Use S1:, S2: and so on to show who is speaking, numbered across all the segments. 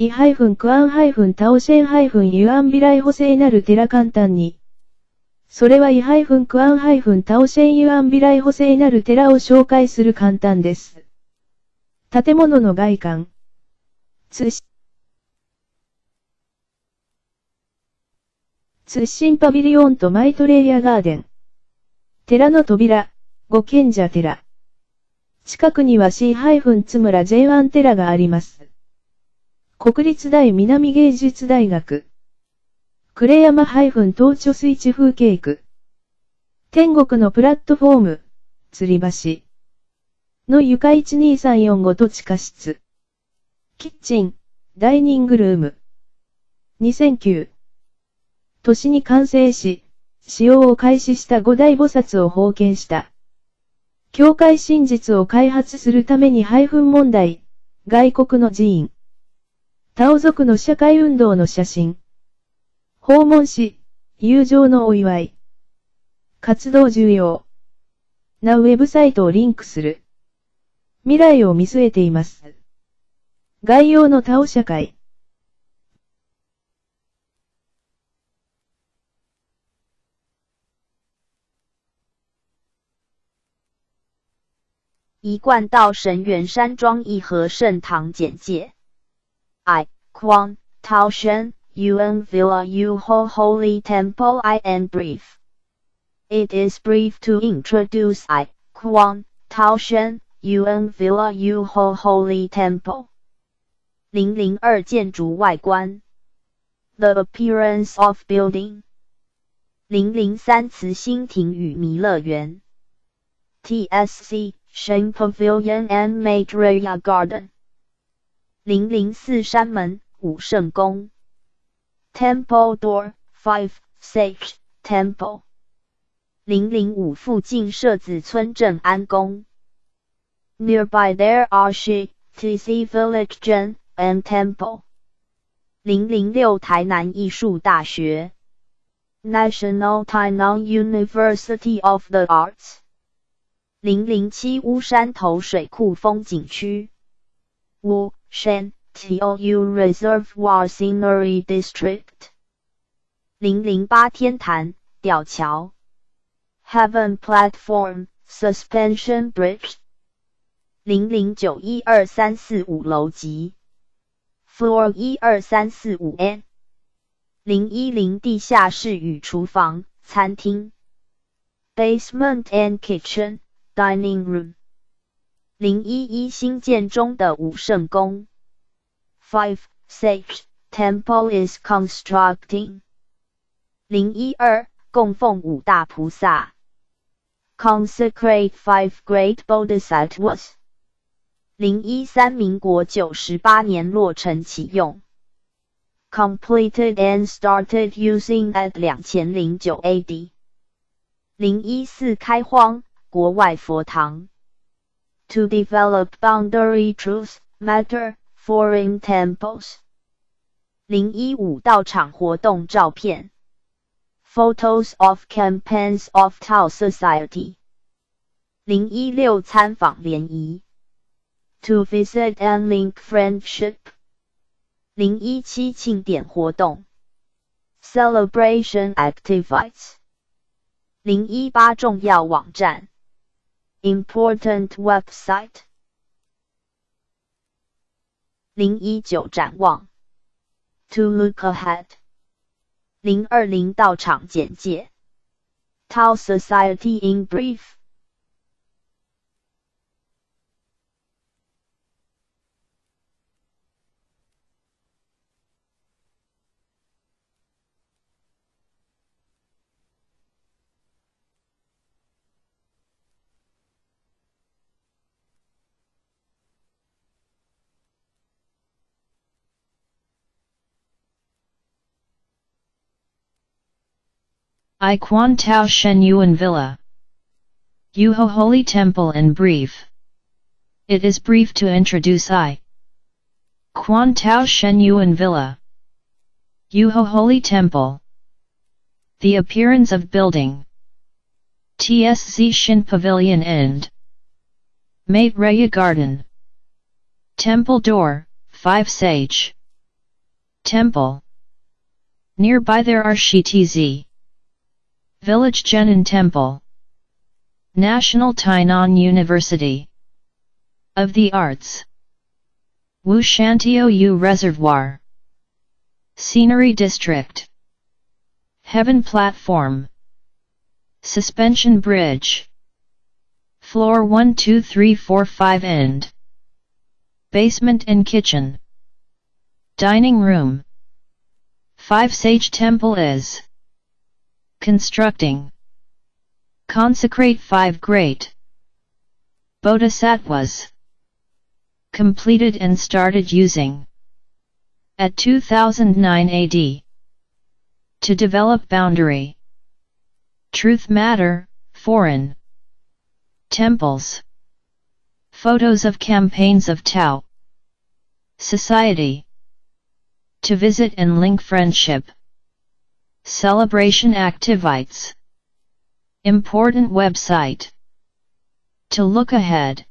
S1: イハイフンクアンハイフンタオシェンハイフンユアンビライ補正なる寺簡単に。それはイハイフンクアンハイフンタオシェンユアンビライ補正なる寺を紹介する簡単です。建物の外観。通信。通信パビリオンとマイトレイヤーガーデン。寺の扉、五賢者寺。近くには C- 津村 J1 寺があります。国立大南芸術大学。呉山東貯水地風景区。天国のプラットフォーム、吊り橋。の床12345と地下室。キッチン、ダイニングルーム。2009。年に完成し、使用を開始した五大菩薩を封建した。教会真実を開発するために配分問題、外国の寺院。タオ族の社会運動の写真。訪問し、友情のお祝い。活動重要。なウェブサイトをリンクする。未来を見据えています。概要のタオ社会。
S2: 一贯道神元山庄一和圣堂简介。I, Kuan, Tao Shen, Yuan Villa Yuho Holy Temple I am brief. It is brief to introduce I, Kuan, Tao Shen, Yuan Villa Yuho Holy Temple. 零零二建筑外观，The appearance of building 003慈心亭与弥勒园 TSC, Shen Pavilion and Maitreya Garden。零零四山门武圣宫，Temple Door Five Sage Temple。零零五附近设子村镇安宫。Nearby there are Shi Tc Village Zhen and Temple。零零六台南艺术大学，National Tainan University of the Arts。零零七乌山头水库风景区。Wu Shan Tou Reservoir Scenery District 零零八天坛吊桥 Heaven Platform Suspension Bridge 零零九一二三四五楼级 Floor 一二三四五 N 零一零地下室与厨房餐厅 Basement and Kitchen Dining Room 零一一新建中的武圣宫。Five Sage Temple is constructing。零一二供奉五大菩萨。Consecrate five great bodhisattvas。零一三民国九十八年落成启用。Completed and started using at 两千零九 AD。零一四开荒国外佛堂。to develop boundary truth matter foreign temples。零一五到场活动照片，photos of campaigns of Tao Society。零一六参访联谊，to visit and link friendship。零一七庆典活动，celebration activities。零一八重要网站。 Important website 零一九展望 To look ahead 零二零到场简介 Tao Society in brief
S3: I Kuan Tao Shen Yuan Villa. Yuho Holy Temple in brief. It is brief to introduce I. Kuan Tao Shen Yuan Villa. Yuho Holy Temple. The appearance of building. TSC Shin Pavilion and Maitreya Garden. Temple Door, 5 Sage. Temple. Nearby there are Shitizi. Village Jenin Temple. National Tainan University of the Arts. Wu Yu Reservoir. Scenery District. Heaven Platform. Suspension Bridge. Floor 1 2 3 4 5 End. Basement and Kitchen. Dining Room. 5 Sage Temple is. Constructing. Consecrate 5 Great. Bodhisattvas. Completed and started using. At 2009 AD. To develop boundary. Truth matter, foreign. Temples. Photos of campaigns of Tao. Society. To visit and link friendship. Celebration activities. Important website. To look ahead.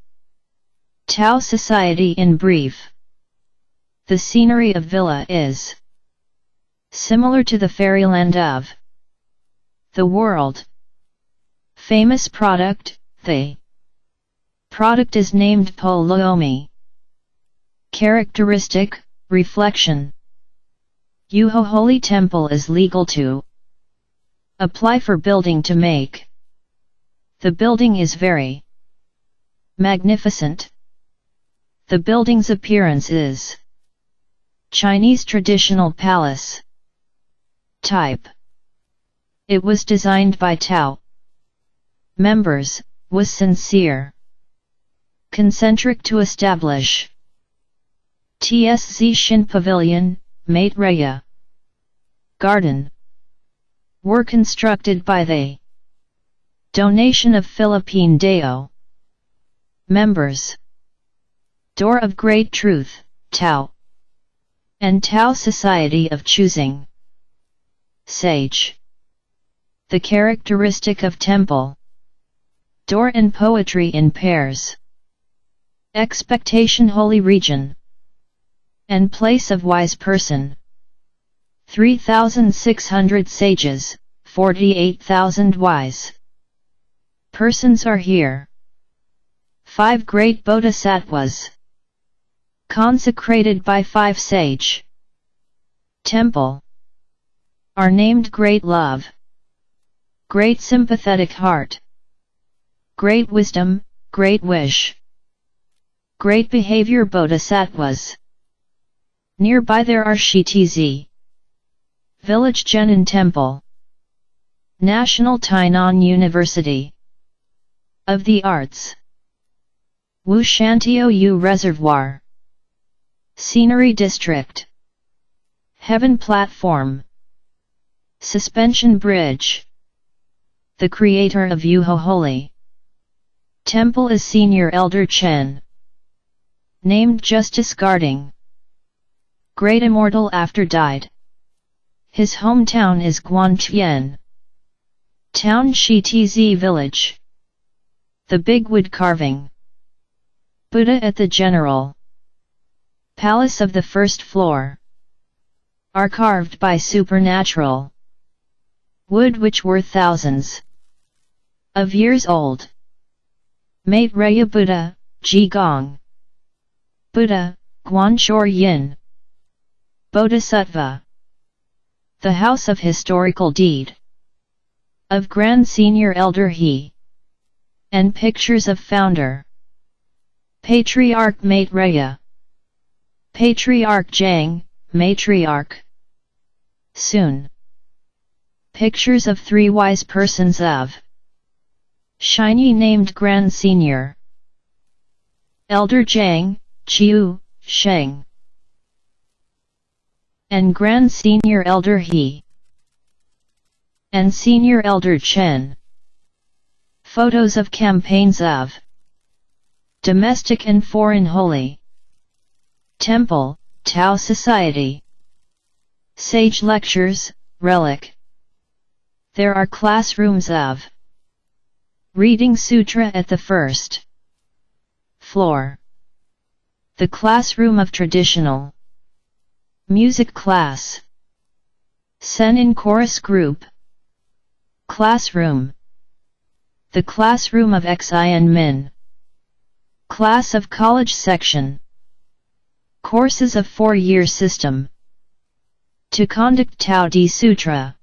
S3: Tao Society in brief. The scenery of Villa is similar to the fairyland of the world. Famous product, the product is named Polomi. Characteristic, reflection. Yuho Holy Temple is legal to apply for building to make. The building is very magnificent. The building's appearance is Chinese traditional palace type. It was designed by Tao members, was sincere, concentric to establish TSZ Shin Pavilion, Maitreya Garden were constructed by the donation of Philippine Dao members. Door of Great Truth, Tao. And Tao Society of Choosing. Sage. The characteristic of temple. Door and poetry in pairs. Expectation Holy Region. And place of wise person. 3,600 sages, 48,000 wise. Persons are here. Five great bodhisattvas. Consecrated by five sage. Temple. Are named Great Love, Great Sympathetic Heart, Great Wisdom, Great Wish, Great Behavior Bodhisattvas. Nearby there are Shitizi, Village Jenin Temple, National Tainan University of the Arts, Wu Yu Reservoir, Scenery District Heaven Platform Suspension Bridge The creator of Yuho Holy Temple is Senior Elder Chen Named Justice Guarding Great Immortal after died. His hometown is Guantian Town Shi Tz Village. The Big Wood Carving. Buddha at the General. Palace of the first floor. Are carved by supernatural. Wood which were thousands of years old. Maitreya Buddha, Ji Gong. Buddha, Guan Guanchor Yin Bodhisattva. The House of Historical Deed. Of Grand Senior Elder He. And pictures of founder. Patriarch Maitreya Patriarch Jang, Matriarch. Soon. Pictures of three wise persons of. Shiny named Grand Senior. Elder Jang, Chiu, Sheng and Grand Senior Elder He and Senior Elder Chen. Photos of campaigns of Domestic and Foreign Holy Temple, Tao Society. Sage Lectures, Relic. There are classrooms of Reading Sutra at the first floor. The classroom of traditional Music class. Sen in chorus group. Classroom. The classroom of Xin Min. Class of college section. Courses of four-year system. To conduct Tao Te Sutra.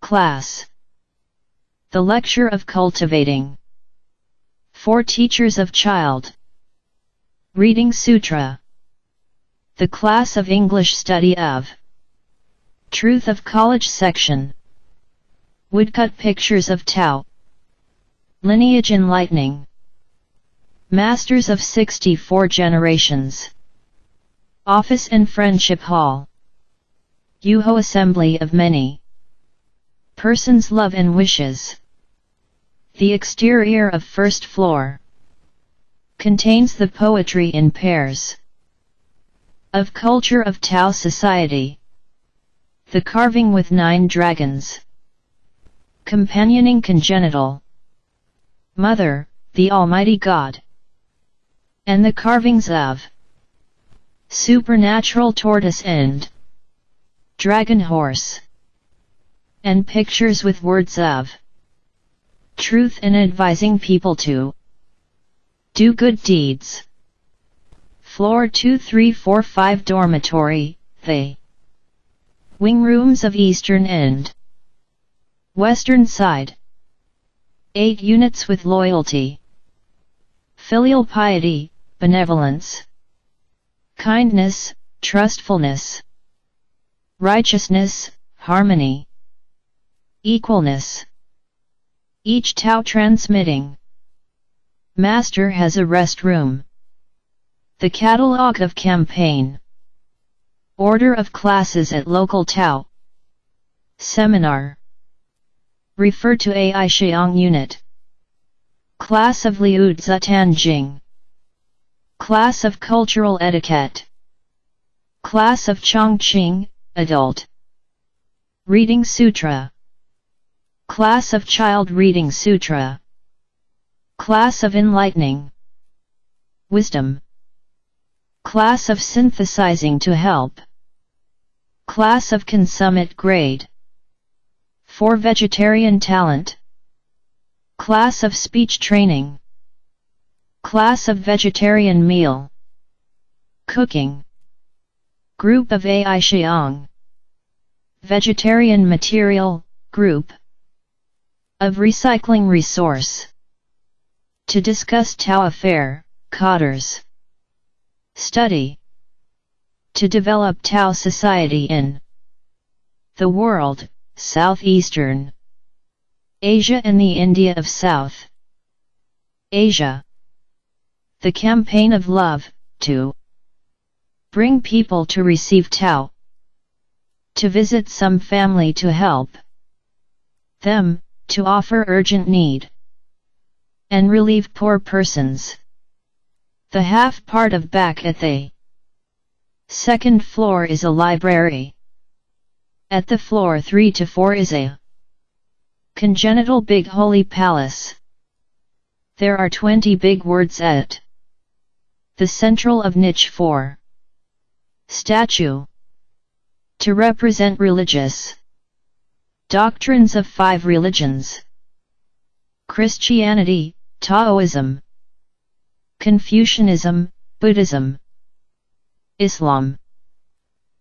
S3: Class. The lecture of cultivating. Four teachers of child. Reading Sutra. The class of English study of. Truth of College section. Woodcut pictures of Tao. Lineage enlightening. Masters of 64 generations. Office and Friendship Hall. Yuho Assembly of Many. Persons Love and Wishes. The exterior of first floor. Contains the poetry in pairs. Of culture of Tao society. The carving with nine dragons. Companioning congenital. Mother, the Almighty God. And the carvings of Supernatural tortoise and Dragon horse. And pictures with words of truth and advising people to do good deeds. Floor 2345 Dormitory, the Wing rooms of eastern and western side. 8 units with loyalty. Filial piety, benevolence. Kindness, trustfulness. Righteousness, harmony. Equalness. Each Tao transmitting. Master has a rest room. The Catalogue of Campaign. Order of classes at local Tao. Seminar. Refer to AI Xiang Unit. Class of Liu Tanjing. Class of Cultural Etiquette. Class of Chongqing, Adult. Reading Sutra. Class of Child Reading Sutra. Class of Enlightening. Wisdom. Class of Synthesizing to Help. Class of Consummate Grade. For Vegetarian Talent. Class of Speech Training. Class of Vegetarian Meal. Cooking. Group of AI Xiang. Vegetarian Material, Group. Of Recycling Resource. To discuss Tao Affair, Cotters. Study. To develop Tao society in the world, Southeastern Asia and the India of South Asia. The campaign of love, to bring people to receive Tao. To visit some family to help them, to offer urgent need and relieve poor persons. The half part of back at the second floor is a library. At the floor 3 to 4 is a congenital big holy palace. There are 20 big words at the central of niche 4 statue to represent religious doctrines of five religions Christianity, Taoism, Confucianism, Buddhism, Islam,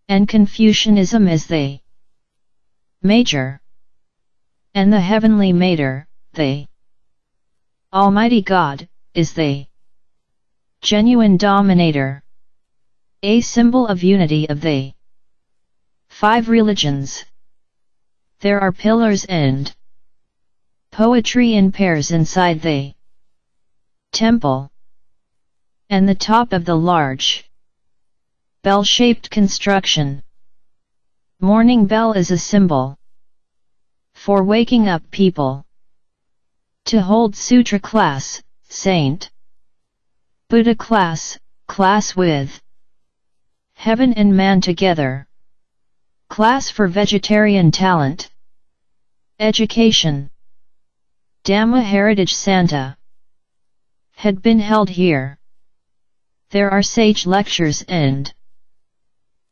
S3: and Confucianism is the major, and the heavenly mater, the Almighty God, is the genuine dominator, a symbol of unity of the five religions. There are pillars and poetry in pairs inside the temple, and the top of the large bell-shaped construction. Morning bell is a symbol for waking up people to hold sutra class, saint, Buddha class, class with heaven and man together, class for vegetarian talent, education, Dhamma Heritage Santa had been held here. There are sage lectures and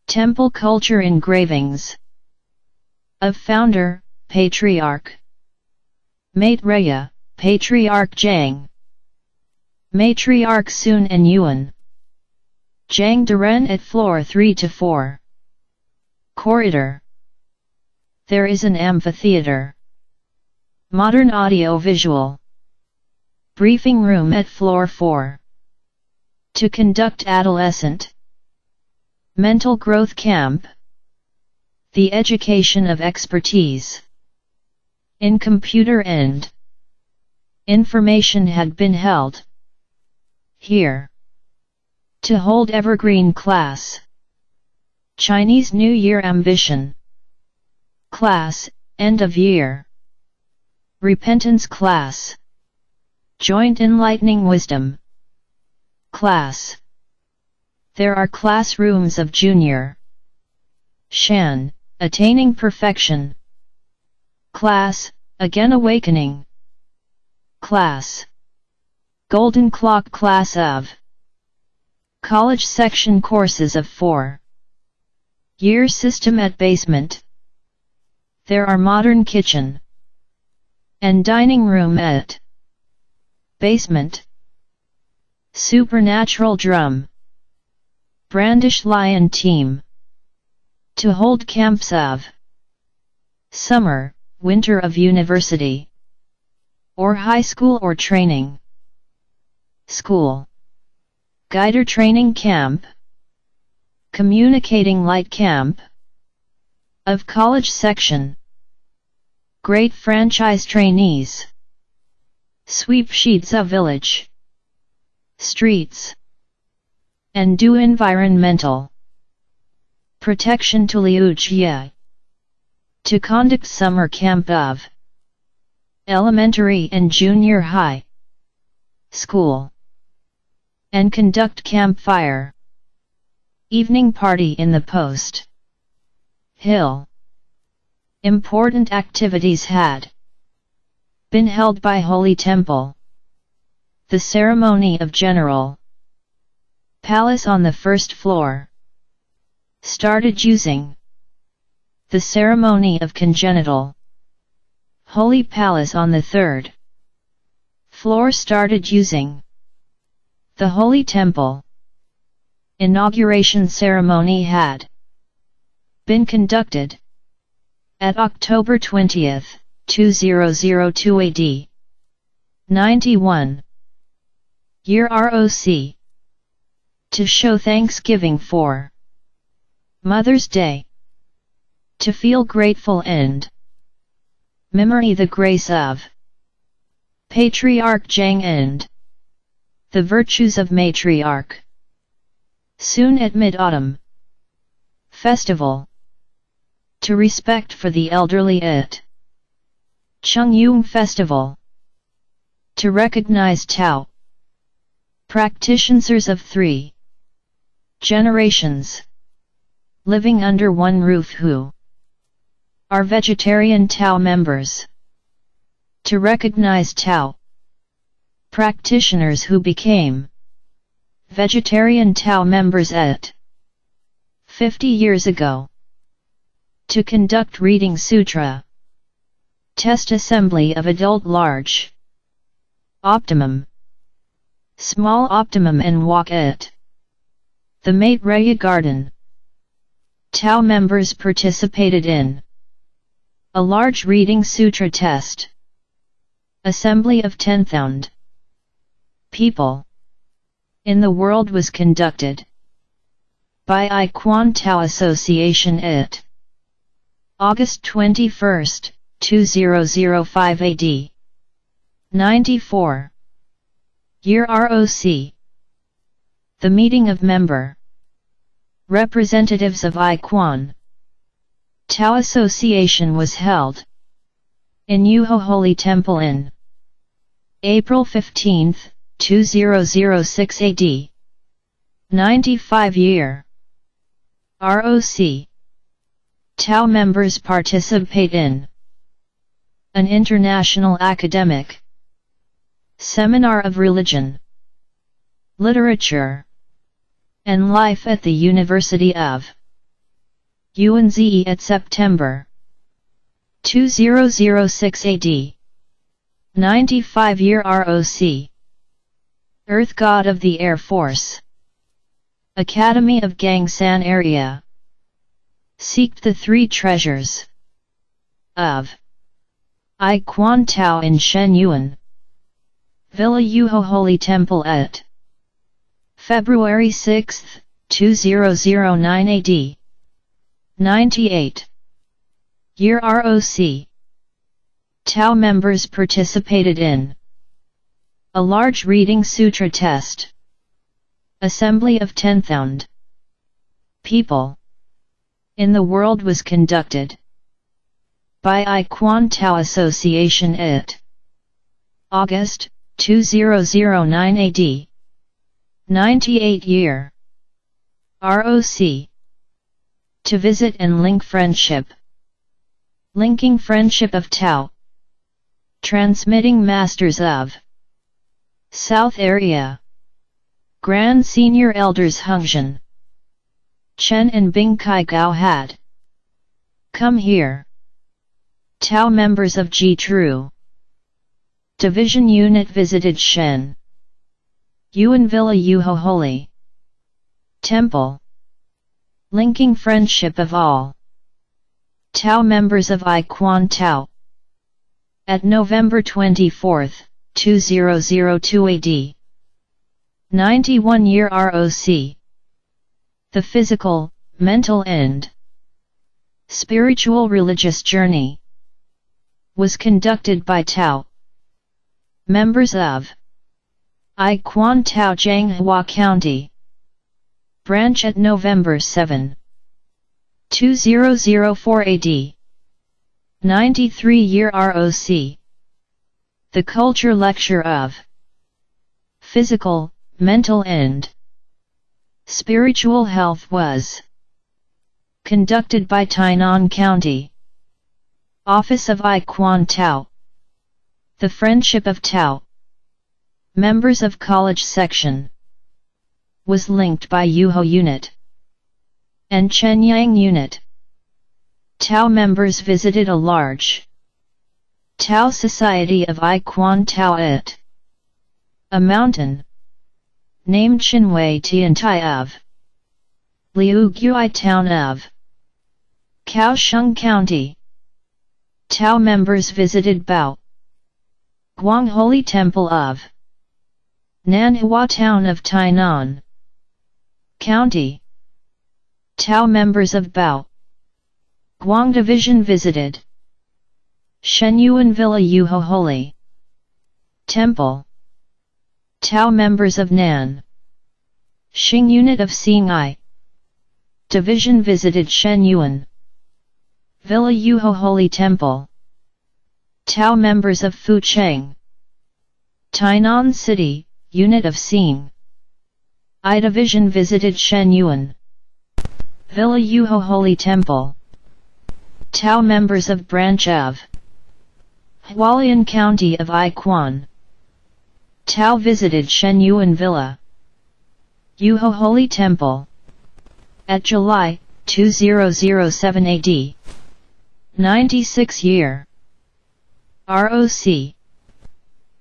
S3: Temple culture engravings. Of founder, patriarch. Maitreya, patriarch Zhang. Matriarch Sun and Yuan. Zhang Duren at floor 3 to 4. Corridor. There is an amphitheater. Modern audio visual. Briefing room at floor 4. To conduct adolescent. Mental growth camp. The education of expertise. In computer and Information had been held. Here. To hold evergreen class. Chinese New Year ambition. Class, end of year. Repentance class. Joint enlightening wisdom. Class. There are classrooms of junior. Shan, attaining perfection. Class, again awakening. Class. Golden clock class of. College section courses of 4. Year system at basement. There are modern kitchen. And dining room at. Basement. Supernatural drum. Brandish lion team. To hold camps of. Summer, winter of university. Or high school or training. School. Guider training camp. Communicating light camp. Of college section. Great franchise trainees. Sweep sheets of village. Streets. And do environmental. Protection to Liu To conduct summer camp of. Elementary and junior high. School. And conduct campfire. Evening party in the post. Hill. Important activities had been held by Holy Temple. The ceremony of General Palace on the first floor. Started using the ceremony of Congenital Holy Palace on the third floor started using the Holy Temple. Inauguration ceremony had been conducted at October 20, 2002 AD 91 Year ROC To show thanksgiving for Mother's Day. To feel grateful and Memory the grace of Patriarch Zhang and The virtues of Matriarch. Soon at mid-autumn Festival. To respect for the elderly at Yung Festival. To recognize Tao Practitioners of three generations living under one roof who are vegetarian Tao members. To recognize Tao practitioners who became vegetarian Tao members at 50 years ago. To conduct reading sutra. Test assembly of adult large. Optimum. Small optimum and walk it. The Maitreya Garden. Tao members participated in a large reading sutra test. Assembly of 10,000 people in the world was conducted by I Kuan Tao Association at August 21, 2005 AD 94 Year ROC The meeting of member representatives of I Kuan Tao Association was held in Yuho Holy Temple in April 15, 2006 AD. 95 year. ROC. Tao members participate in an international academic seminar of religion, literature, and life at the University of UNZE at September 2006 AD 95 year ROC Earth God of the Air Force Academy of Gangshan Area Seek the three treasures of I Kuan Tao in Shen Yuan Villa Yuho Holy Temple at February 6, 2009 AD 98 Year ROC Tao members participated in a large reading sutra test. Assembly of 10,000 people in the world was conducted by I Kuan Tao Association at August 2009 AD 98 year ROC to visit and link friendship. Linking friendship of Tao. Transmitting Masters of South Area. Grand Senior Elders Hungzhen. Chen and Bing Kai Gao had. Come here. Tao members of Ji Tru. Division Unit visited Shen. Yuan Villa Yuho Holy. Temple linking friendship of all. Tao members of I Kuan Tao. At November 24, 2002 AD. 91 year ROC. The physical, mental and spiritual religious journey was conducted by Tao. Members of I Kuan Tao Jianghua County Branch at November 7. 2004 AD. 93 year ROC. The Culture Lecture of Physical, Mental and Spiritual Health was conducted by Tainan County. Office of I Quan Tao. The Friendship of Tao. Members of College Section was linked by Yuho Unit and Chenyang Unit. Tao members visited a large Tao Society of I Kuan Tao at a mountain named Chinwei Tiantai of Liu Gui town of Kaohsiung County. Tao members visited Bao Guang Holy Temple of Nanhua town of Tainan. County. Tao members of Bao. Guang Division visited. Shen Shenyuan Villa Yuho Holy. Temple. Tao members of Nan. Xing Unit of Xingai. Division visited Shen Shenyuan. Villa Yuho Holy Temple. Tao members of Fucheng. Tainan City, Unit of Xing. I Division visited Shen Yuan. Villa Yuho Holy Temple. Tao members of branch of Hualien County of I Kuan. Tao visited Shen Yuan Villa. Yuho Holy Temple. At July 2007 AD. 96 year. ROC.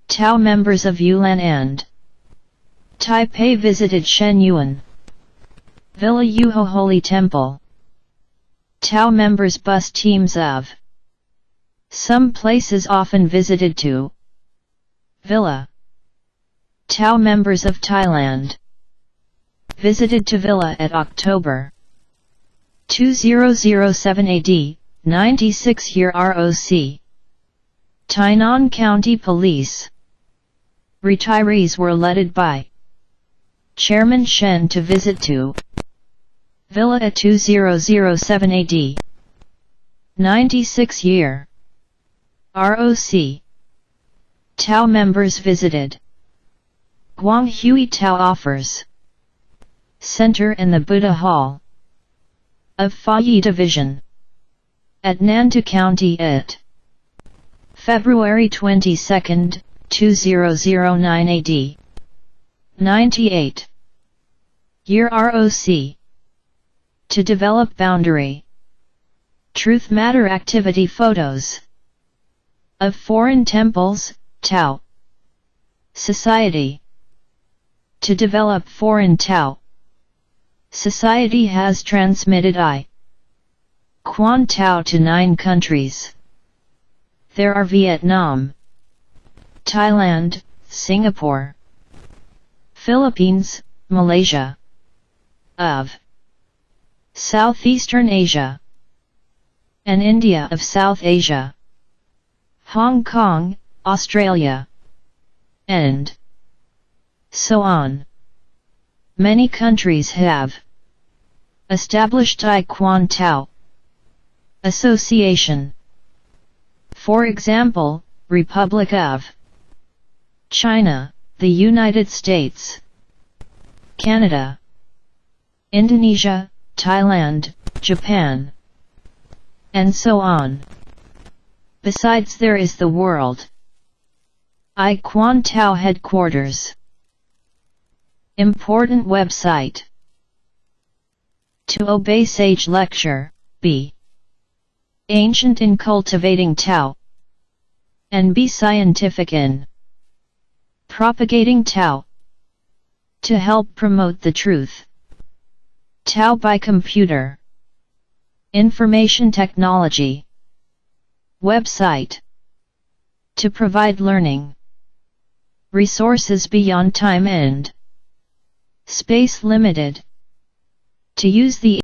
S3: Tao members of Yulan and Taipei visited Shen Yuan. Villa Yuho Holy Temple. Tao members bus teams of. Some places often visited to. Villa. Tao members of Thailand. Visited to Villa at October. 2007 AD, 96 year ROC. Tainan County Police. Retirees were led by Chairman Shen to visit to Villa at 2007 AD 96 year ROC Tao members visited. Guanghui Tao offers. Center in the Buddha Hall of Fayi Division. At Nantou County at February 22, 2009 AD 98. Year ROC. To develop boundary. Truth Matter Activity Photos of Foreign Temples, Tao Society To develop foreign Tao Society has transmitted I Kuan Tao to nine countries. There are Vietnam, Thailand, Singapore, Philippines, Malaysia, of Southeastern Asia, and India of South Asia, Hong Kong, Australia, and so on. Many countries have established Tao Association. For example, Republic of China, the United States, Canada, Indonesia, Thailand, Japan, and so on. Besides there is the world. I Kuan Tao Headquarters Important website To obey sage lecture, B. Ancient in cultivating Tao and be scientific in propagating Tao to help promote the truth. Tao by computer Information technology Website To provide learning Resources beyond time and space limited To use the